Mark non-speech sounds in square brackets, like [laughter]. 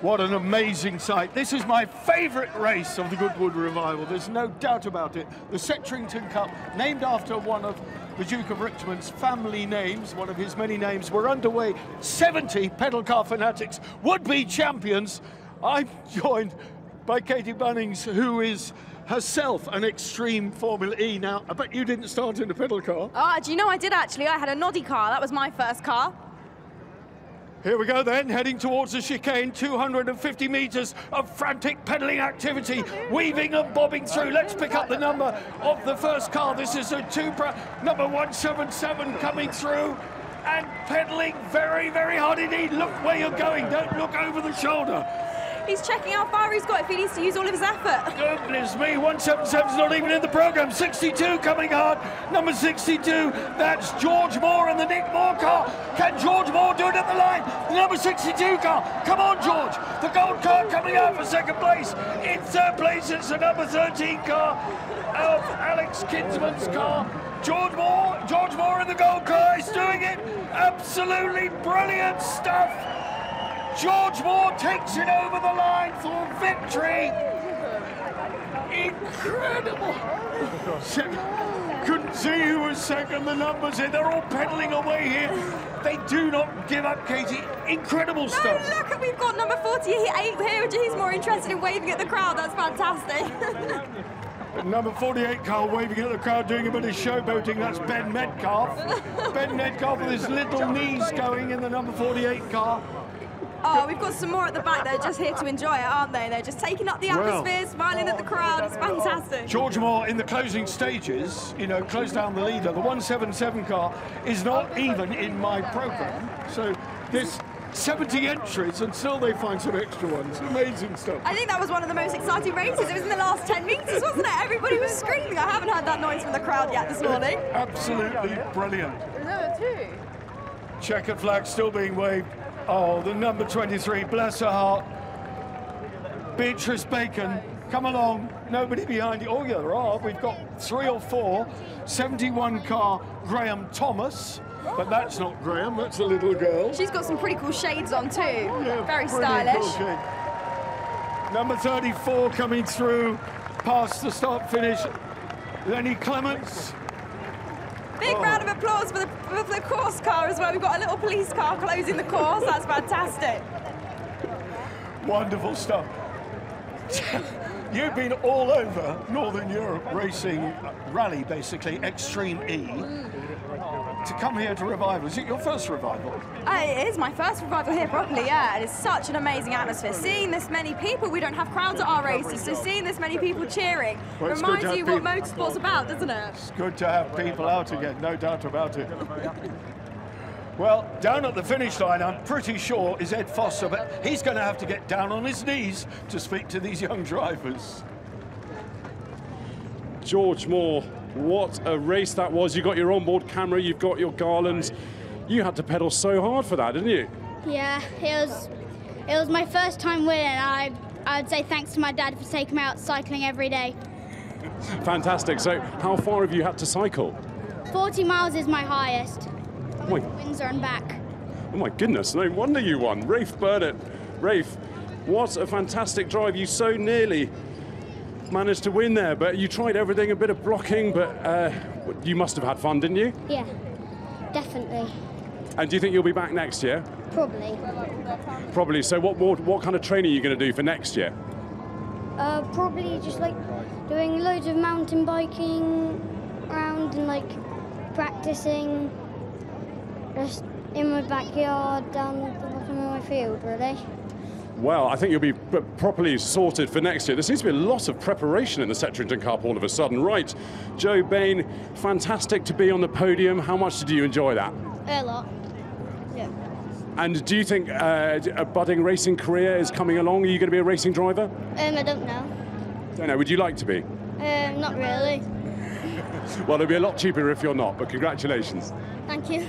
What an amazing sight. This is my favourite race of the Goodwood Revival. There's no doubt about it. The Settrington Cup, named after one of the Duke of Richmond's family names, one of his many names. We're underway. 70 pedal car fanatics would be champions. I'm joined by Catie Munnings, who is herself an extreme Formula E. Now, I bet you didn't start in a pedal car. Oh, do you know I did actually? I had a noddy car. That was my first car. Here we go then, heading towards the chicane, 250 metres of frantic pedalling activity, weaving and bobbing through. Let's pick up the number of the first car. This is a Tupra, number 177 coming through and pedalling very, very hard indeed. Look where you're going, don't look over the shoulder. He's checking how far he's got if he needs to use all of his effort. Goodness me, 177's not even in the programme. 62 coming hard. Number 62, that's George Moore and the Nick Moore car. Can George Moore do it at the line? The number 62 car. Come on, George. The gold car coming out for second place. In third place, it's the number 13 car of Alex Kinsman's car. George Moore, George Moore in the gold car is doing it. Absolutely brilliant stuff. George Moore takes it over the line for victory. Incredible. Couldn't see who was second. The numbers here, they're all pedaling away here. They do not give up, Katie. Incredible stuff. look, we've got number 48 here. He's more interested in waving at the crowd. That's fantastic. [laughs] Number 48 car waving at the crowd, doing a bit of showboating. That's Ben Metcalf. ben Metcalf with his little knees going in the number 48 car. Oh, we've got some more at the back. They're just here to enjoy it, aren't they? They're just taking up the atmosphere, smiling at the crowd. It's fantastic. George Moore in the closing stages, you know, close down the leader. The 177 car is not even in my program. So there's 70 entries and still they find some extra ones. Amazing stuff. I think that was one of the most exciting races. It was in the last 10 metres, wasn't it? Everybody was screaming. I haven't heard that noise from the crowd yet this morning. Absolutely brilliant. No, two. Checkered flag still being waved. Oh, the number 23, bless her heart. Beatrice Bacon, come along. Nobody behind you. Oh, yeah, there are. We've got three or four. 71 car Graham Thomas. But that's not Graham, that's a little girl. She's got some pretty cool shades on too. Oh, yeah, Very stylish. okay. Number 34 coming through past the start finish. Lenny Clements. Big Oh. round of applause for the, for the course car as well. We've got a little police car closing the course. That's fantastic. Wonderful stuff. [laughs] You've been all over Northern Europe racing rally, basically, Extreme E. Mm. To come here to Revival, is it your first Revival? Uh, it is my first revival here properly, yeah. It is such an amazing atmosphere. Seeing this many people, we don't have crowds at our races, so seeing this many people cheering Well, reminds to have you what motorsport's about, doesn't it? It's good to have people out again, no doubt about it. Well, down at the finish line, I'm pretty sure is Ed Foster, but he's going to have to get down on his knees to speak to these young drivers. George Moore, what a race that was. You got your onboard camera, you've got your garlands. You had to pedal so hard for that, didn't you? Yeah, it was it was my first time winning. I I'd say thanks to my dad for taking me out cycling every day. [laughs] Fantastic. So, how far have you had to cycle? 40 miles is my highest. Oh my, Windsor and back. oh my goodness, no wonder you won. Rafe Burnett. Rafe, what a fantastic drive. You so nearly managed to win there, but you tried everything, a bit of blocking, but uh, you must have had fun, didn't you? Yeah, definitely. And do you think you'll be back next year? Probably. Probably. So, what more, what kind of training are you going to do for next year? Uh, probably just like doing loads of mountain biking around and like practicing just in my backyard down the bottom of my field, really. Well, I think you'll be properly sorted for next year. There seems to be a lot of preparation in the Settrington Cup all of a sudden. Right, Joe Bain, fantastic to be on the podium. How much did you enjoy that? A lot. Yeah. And do you think uh, a budding racing career is coming along? Are you going to be a racing driver? Um, I don't know. Don't know. Would you like to be? Um, not really. [laughs] Well, it'll be a lot cheaper if you're not, but congratulations. Thank you.